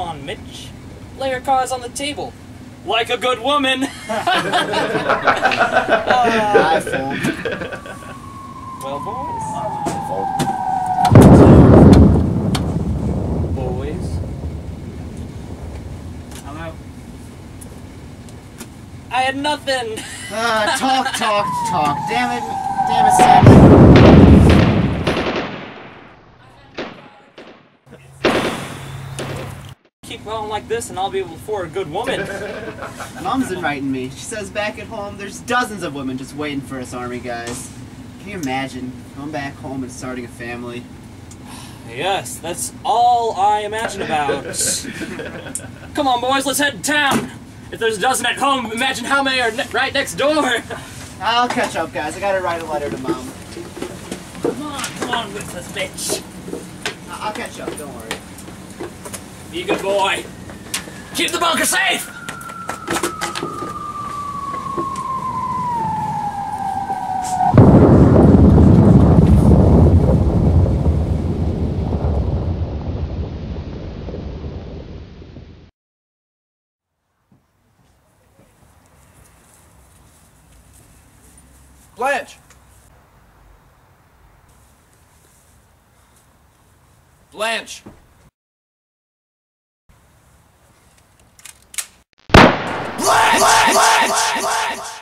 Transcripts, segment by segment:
entire cards on the table. Like a good woman. I fold. well, boys. Boys. I'm out. I had nothing. Uh, talk, talk, talk. Damn it, damn it, Sammy. Going like this and I'll be able to afford a good woman. Mom's inviting me. She says back at home there's dozens of women just waiting for us army guys. Can you imagine going back home and starting a family? yes, that's all I imagine about. Come on, boys, let's head to town. If there's a dozen at home, imagine how many are ne- right next door. I'll catch up, guys. I gotta write a letter to mom. Come on, come on with us, bitch. I- I'll catch up. Don't worry. Be a good boy. Keep the bunker safe. Blanche! Blanche! Stella!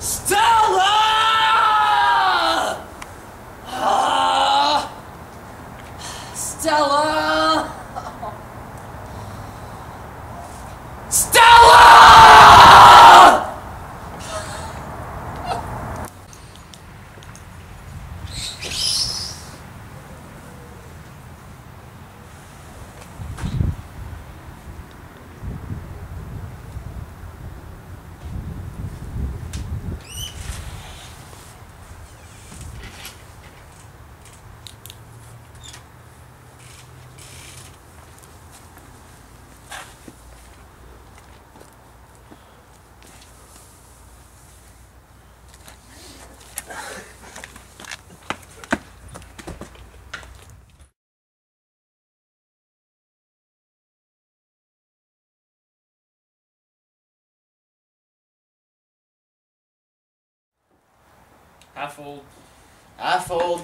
Stella! I fold. I fold.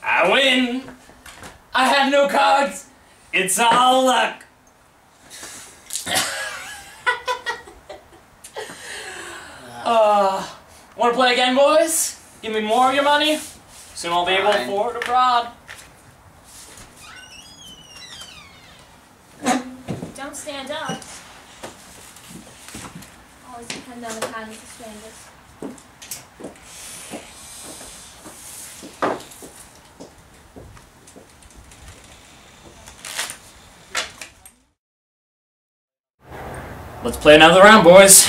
I win. I have no cards. It's all luck. uh, want to play again, boys? Give me more of your money. Soon I'll be able to Fine. afford abroad. Don't stand up. Always depend on the kindness of strangers. Let's play another round, boys.